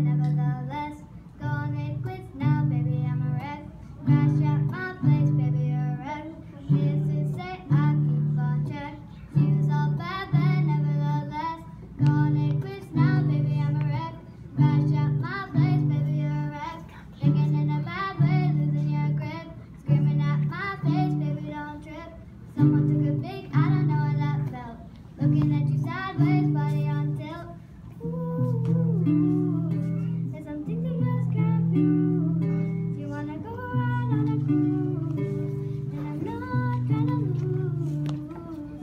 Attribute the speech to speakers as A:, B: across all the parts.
A: Nevertheless, gonna quit now, baby, I'm a wreck. Crash at my place, baby.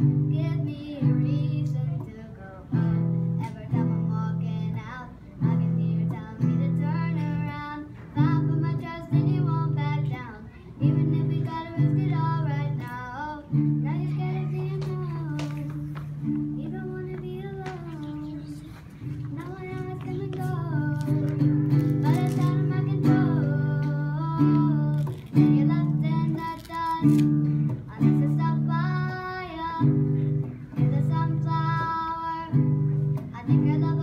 A: Give me a reason. Thank.